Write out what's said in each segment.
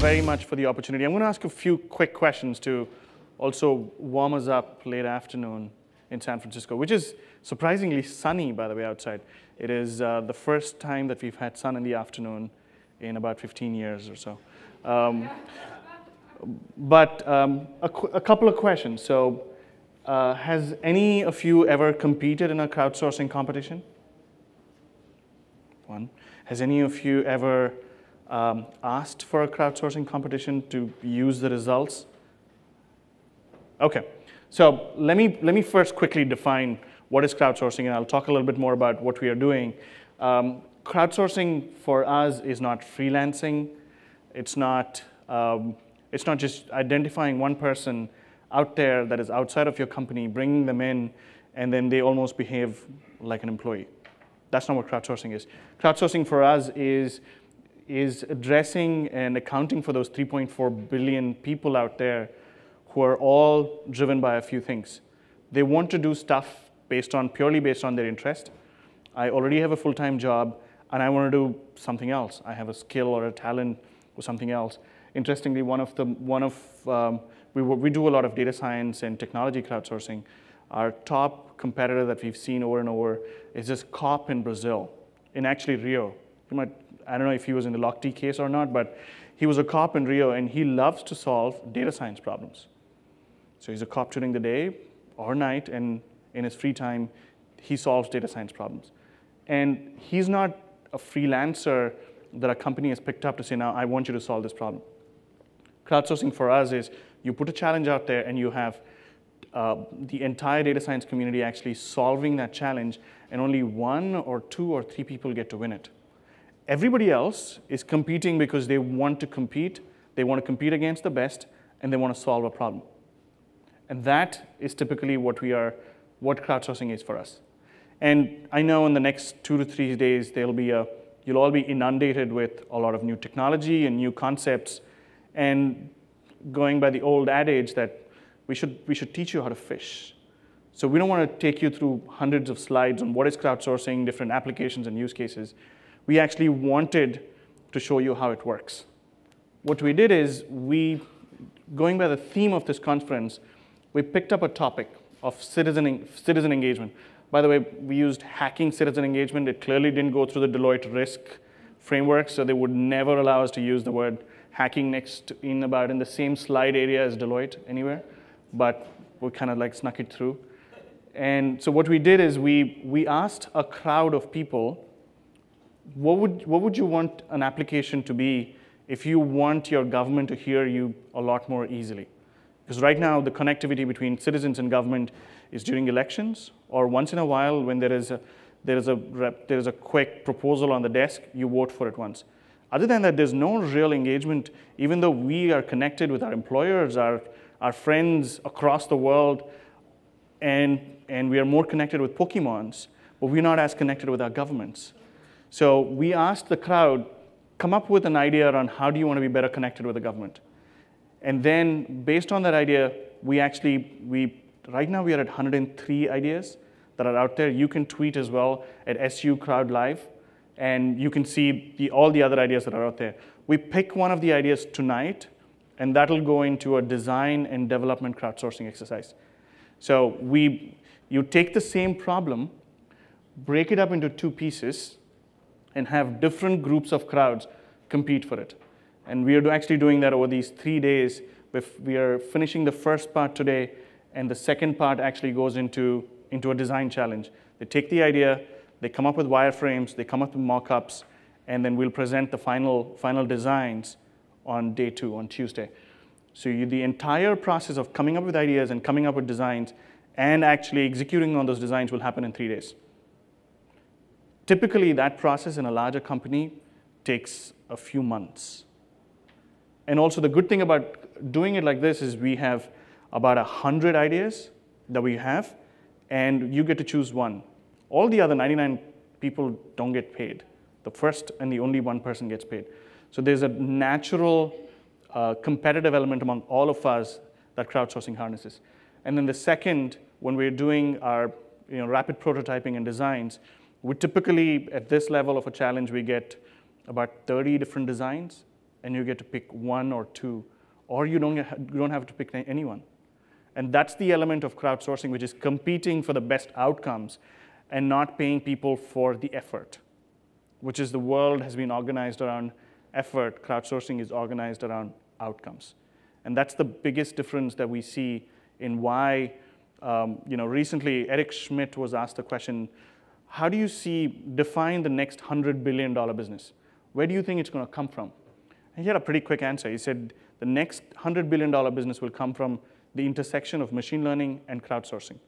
very much for the opportunity. I'm going to ask a few quick questions to also warm us up late afternoon in San Francisco, which is surprisingly sunny, by the way, outside. It is uh, the first time that we've had sun in the afternoon in about 15 years or so. Um, but um, a, a, couple of questions. So, uh, has any of you ever competed in a crowdsourcing competition? One. Has any of you ever um, asked for a crowdsourcing competition to use the results? Okay, so let me, let me first quickly define what is crowdsourcing, and I'll talk a little bit more about what we are doing. Um, crowdsourcing for us is not freelancing. It's not, um, it's not just identifying one person out there that is outside of your company, bringing them in, and then they almost behave like an employee. That's not what crowdsourcing is. Crowdsourcing for us is, is addressing and accounting for those 3.4 billion people out there who are all driven by a few things. They want to do stuff based on, purely based on their interest. I already have a full-time job and I want to do something else. I have a skill or a talent or something else. Interestingly, one of the, one of, um, we, we do a lot of data science and technology crowdsourcing. Our top competitor that we've seen over and over is this cop in Brazil, in actually Rio. You might, I don't know if he was in the Lochte case or not, but he was a cop in Rio and he loves to solve data science problems. So he's a cop during the day or night, and in his free time, he solves data science problems. And he's not a freelancer that a company has picked up to say, now I want you to solve this problem. Crowdsourcing for us is you put a challenge out there and you have uh, the entire data science community actually solving that challenge, and only one or two or three people get to win it. Everybody else is competing because they want to compete, they want to compete against the best, and they want to solve a problem. And that is typically what we are, what crowdsourcing is for us. And I know in the next two to three days, there'll be a, you'll all be inundated with a lot of new technology and new concepts. And going by the old adage that we should, we should teach you how to fish. So we don't want to take you through hundreds of slides on what is crowdsourcing, different applications and use cases. We actually wanted to show you how it works. What we did is we, going by the theme of this conference, we picked up a topic of citizen, citizen engagement. By the way, we used hacking citizen engagement. It clearly didn't go through the Deloitte risk framework, so they would never allow us to use the word hacking next in about in the same slide area as Deloitte anywhere, but we kind of like snuck it through. And so what we did is we, we asked a crowd of people, what would, what would you want an application to be if you want your government to hear you a lot more easily? Because right now, the connectivity between citizens and government is during elections, or once in a while when there is a, there is a, there is a quick proposal on the desk, you vote for it once. Other than that, there's no real engagement, even though we are connected with our employers, our, our friends across the world, and, and we are more connected with Pokemons, but we're not as connected with our governments. So we asked the crowd, come up with an idea on how do you want to be better connected with the government. And then based on that idea, we actually, we, right now we are at 103 ideas that are out there. You can tweet as well at SU Crowd Live, and you can see the, all the other ideas that are out there. We pick one of the ideas tonight, and that'll go into a design and development crowdsourcing exercise. So we, you take the same problem, break it up into two pieces, and have different groups of crowds compete for it. And we are actually doing that over these three days. We are finishing the first part today, and the second part actually goes into, into a design challenge. They take the idea, they come up with wireframes, they come up with mock-ups, and then we'll present the final, final designs on day two, on Tuesday. So you, the entire process of coming up with ideas and coming up with designs and actually executing on those designs will happen in three days. Typically, that process in a larger company takes a few months. And also the good thing about doing it like this is we have about 100 ideas that we have, and you get to choose one. All the other 99 people don't get paid. The first and the only one person gets paid. So there's a natural uh, competitive element among all of us that crowdsourcing harnesses. And then the second, when we're doing our you know, rapid prototyping and designs, we typically, at this level of a challenge, we get about 30 different designs and you get to pick one or two, or you don't, you don't have to pick anyone. And that's the element of crowdsourcing, which is competing for the best outcomes and not paying people for the effort, which is the world has been organized around effort. Crowdsourcing is organized around outcomes. And that's the biggest difference that we see in why, um, you know, recently Eric Schmidt was asked the question, how do you see, define the next $100 billion business? Where do you think it's going to come from? And he had a pretty quick answer. He said, the next $100 billion business will come from the intersection of machine learning and crowdsourcing,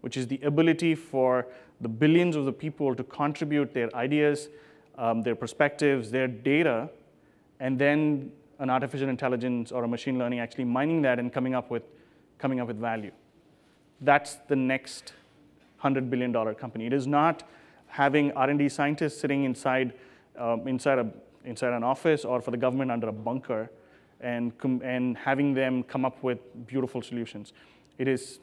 which is the ability for the billions of the people to contribute their ideas, um, their perspectives, their data, and then an artificial intelligence or a machine learning actually mining that and coming up with, coming up with value. That's the next $100 billion company. It is not having R&D scientists sitting inside, um, inside, a, inside an office or for the government under a bunker and, and having them come up with beautiful solutions. It is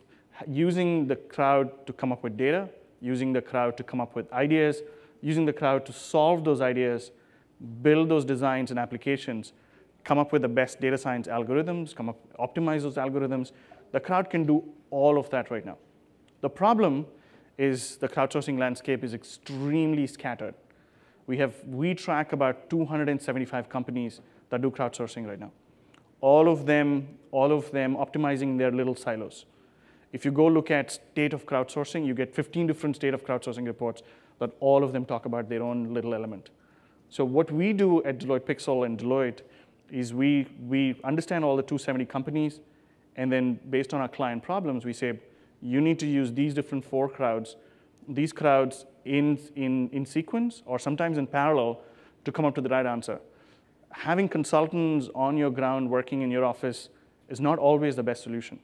using the crowd to come up with data, using the crowd to come up with ideas, using the crowd to solve those ideas, build those designs and applications, come up with the best data science algorithms, come up, optimize those algorithms. The crowd can do all of that right now. The problem is the crowdsourcing landscape is extremely scattered. We, have, we track about 275 companies that do crowdsourcing right now. All of them, all of them optimizing their little silos. If you go look at state of crowdsourcing, you get 15 different state of crowdsourcing reports that all of them talk about their own little element. So what we do at Deloitte Pixel and Deloitte is we, we understand all the 270 companies, and then based on our client problems, we say, you need to use these different four crowds, these crowds in, in, in sequence or sometimes in parallel to come up to the right answer. Having consultants on your ground working in your office is not always the best solution.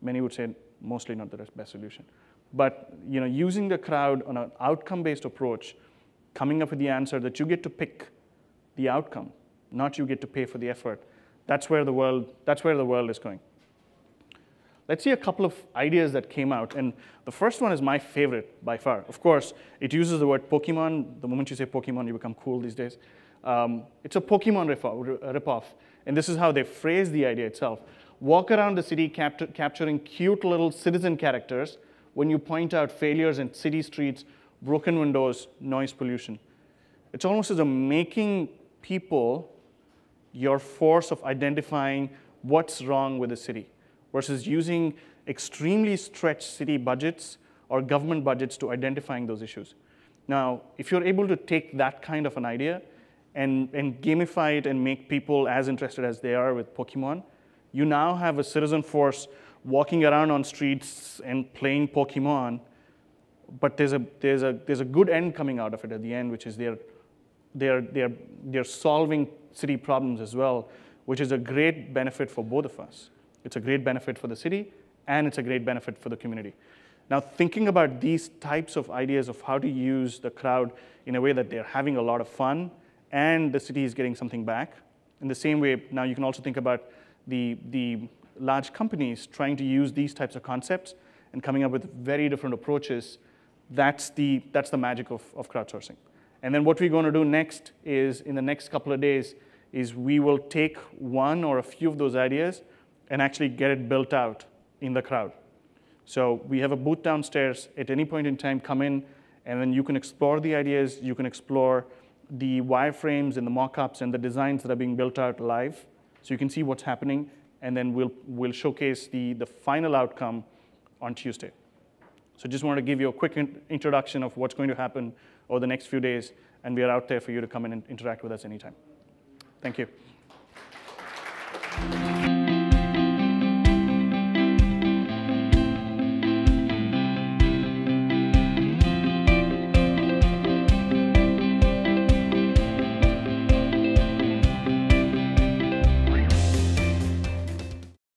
Many would say mostly not the best solution. But you know, using the crowd on an outcome-based approach, coming up with the answer that you get to pick the outcome, not you get to pay for the effort. That's where the world, that's where the world is going. Let's see a couple of ideas that came out. And the first one is my favorite by far. Of course, it uses the word Pokemon. The moment you say Pokemon, you become cool these days. Um, it's a Pokemon ripoff. And this is how they phrase the idea itself. Walk around the city capt capturing cute little citizen characters when you point out failures in city streets, broken windows, noise pollution. It's almost as a making people your force of identifying what's wrong with the city versus using extremely stretched city budgets or government budgets to identifying those issues. Now, if you're able to take that kind of an idea and, and gamify it and make people as interested as they are with Pokemon, you now have a citizen force walking around on streets and playing Pokemon, but there's a, there's a, there's a good end coming out of it at the end, which is they're, they're, they're, they're solving city problems as well, which is a great benefit for both of us. It's a great benefit for the city, and it's a great benefit for the community. Now, thinking about these types of ideas of how to use the crowd in a way that they're having a lot of fun and the city is getting something back. In the same way, now you can also think about the, the large companies trying to use these types of concepts and coming up with very different approaches. That's the, that's the magic of, of crowdsourcing. And then what we're going to do next is, in the next couple of days, is we will take one or a few of those ideas and actually get it built out in the crowd. So we have a booth downstairs. At any point in time, come in, and then you can explore the ideas. You can explore the wireframes and the mockups and the designs that are being built out live. So you can see what's happening, and then we'll, we'll showcase the, the final outcome on Tuesday. So just wanted to give you a quick in introduction of what's going to happen over the next few days, and we are out there for you to come in and interact with us anytime. Thank you.